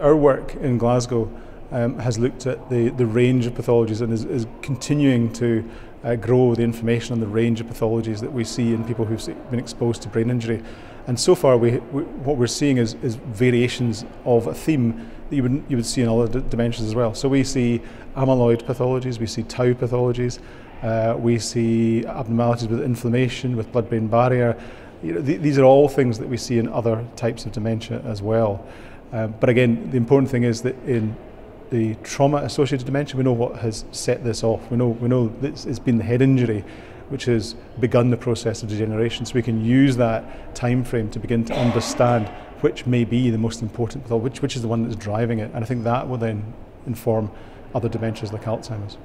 our work in Glasgow um, has looked at the, the range of pathologies and is, is continuing to uh, grow the information on the range of pathologies that we see in people who've been exposed to brain injury. And so far, we, we, what we're seeing is, is, variations of a theme that you would, you would see in other dementias as well. So we see amyloid pathologies, we see tau pathologies, uh, we see abnormalities with inflammation, with blood-brain barrier. You know, th these are all things that we see in other types of dementia as well. Um, but again, the important thing is that in the trauma-associated dementia, we know what has set this off. We know we know it's been the head injury which has begun the process of degeneration. So we can use that time frame to begin to understand which may be the most important, which which is the one that's driving it. And I think that will then inform other dementias like Alzheimer's.